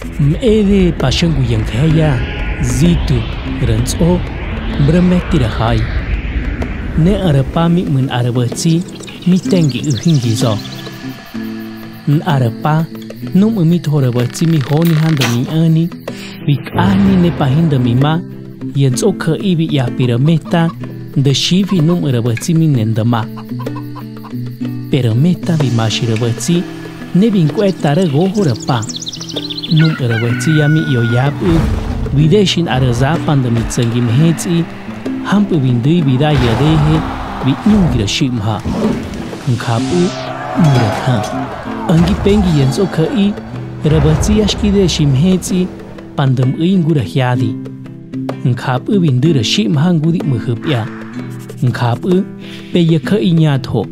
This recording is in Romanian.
Mede pashangu yang kaya zitu rentso bremek tira hai. Ne arapa mi mun arabati mi tengi uhingi zo. N arapa num mi thorabati mi honi handa mi ani wik ani ne pahinda mi ma yentso ka ibi ya pirameta de shivi num arabati mi nendama. Pirameta bi mashirabati ne vincuetare gohorapa. num ნუმპერავეცი იამი იო იაპი ვიდეშინ არაზა პანდამიცანგი მეცი ჰამპი ვინდუი ვიდა იადეჰე ვი ნუმგრაში მჰა ნკაპუ მურათა ანგი პენგი ენცო ქაი რაბაცი აშკიდეში მეცი პანდამ ინგურა ჰიადი ნკაპუ ვინდურაში მჰანგური მხპია ნკაპუ პეიაკა ინიათო